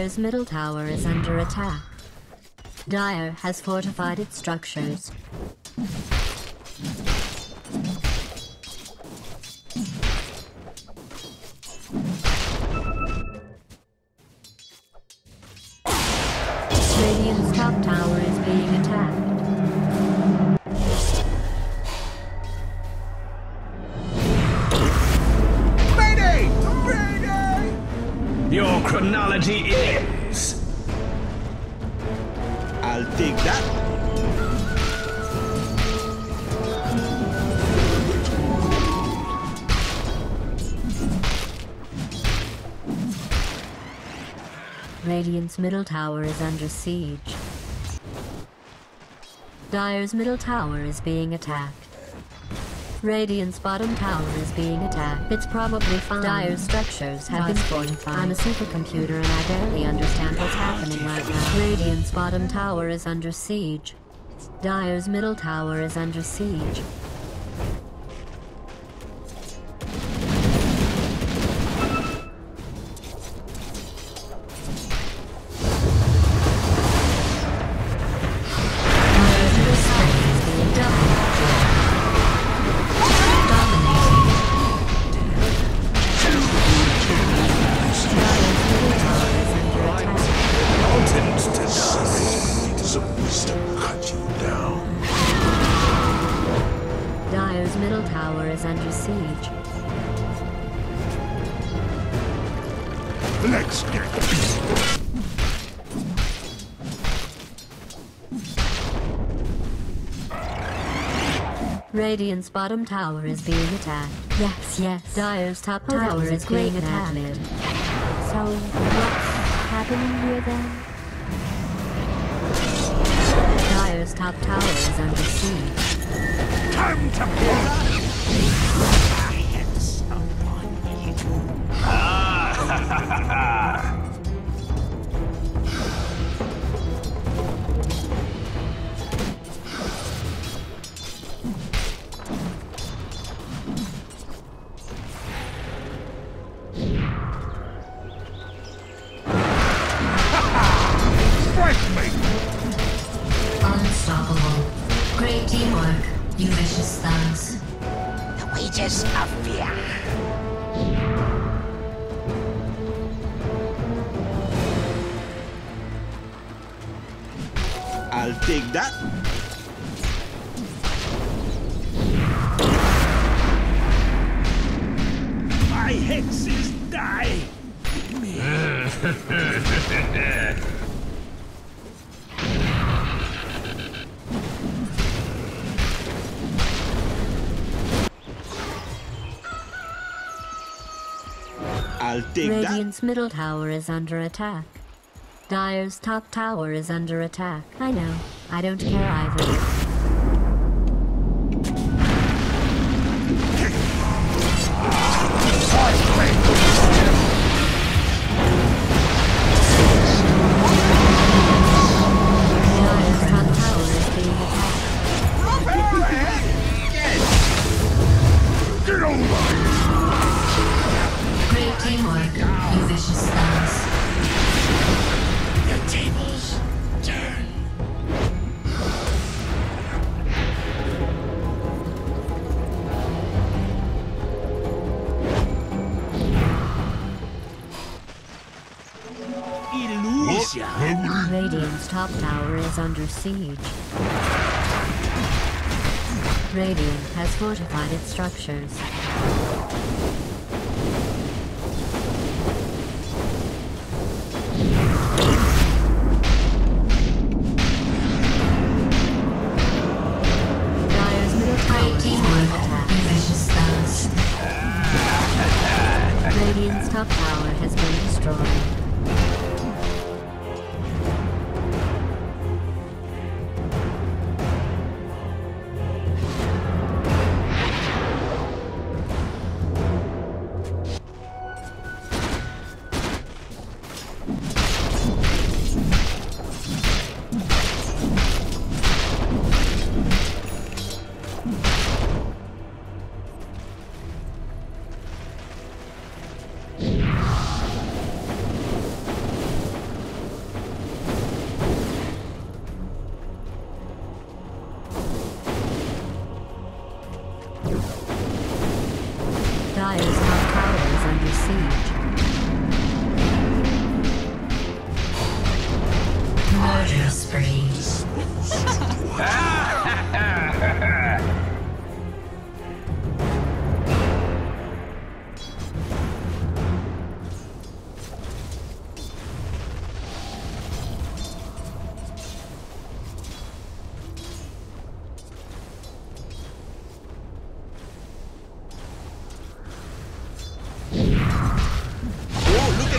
Dire's middle tower is under attack. Dire has fortified its structures. Radiant's top tower is being attacked. Your chronology ends. I'll take that. Radiant's middle tower is under siege. Dire's middle tower is being attacked. Radiant's bottom tower is being attacked. It's probably fine. Dire's structures have been fortified. I'm a supercomputer and I barely understand what's happening right now. Radiant's bottom tower is under siege. Dire's middle tower is under siege. Radiant's bottom tower is being attacked. Yes, yes. Dire's top tower is being attacked. So, what's happening here then? Dire's top tower is under siege. Time to build I'll take that. My hexes die. I'll take that. Radiant's middle tower is under attack. Dire's top tower is under attack. I know. I don't care either. Top tower is under siege. Radiant has fortified its structures. Radiant's top tower has been destroyed. Siege.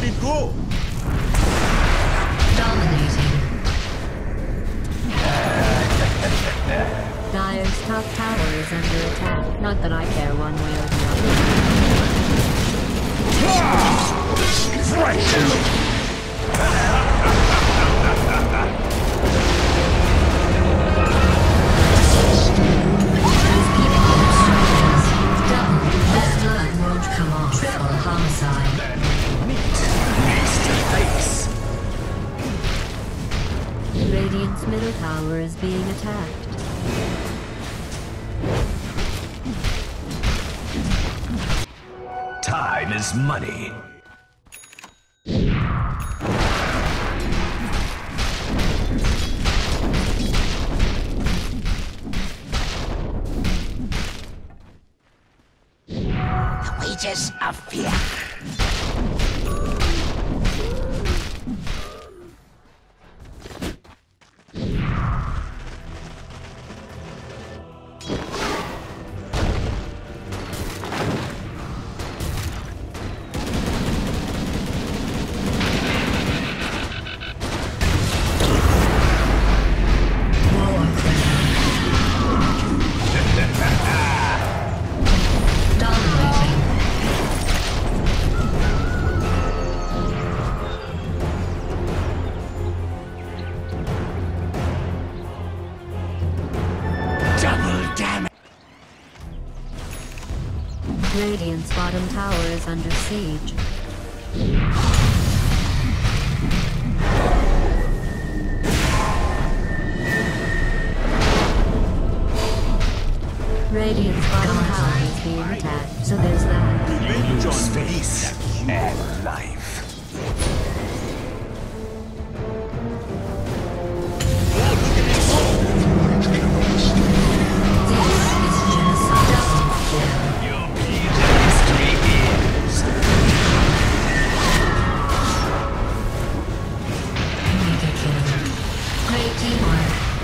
At it go. Dominating. Dire's top tower is under attack. Not that I care one way or the other. Ah! Fresh! Time is money. The wages of fear. Radiant's bottom tower is under siege. Radiant's bottom tower is being attacked, so there's that. Space and life.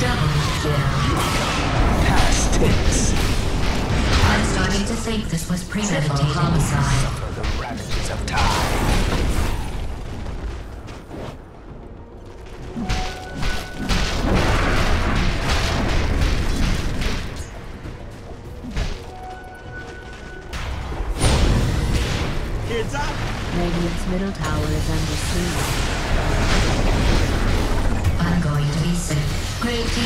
Double kill. past tense. I'm starting to think this was premeditated. homicide. For the ravages of time. Heads up. Radiant's middle tower is under siege. This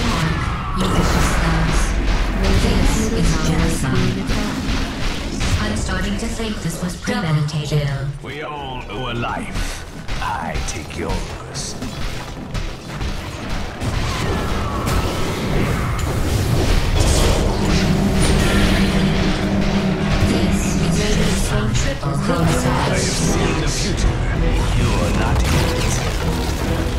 is genocide. I'm starting to think this was premeditated. We all owe life. I take yours. This I have seen the future. You're not.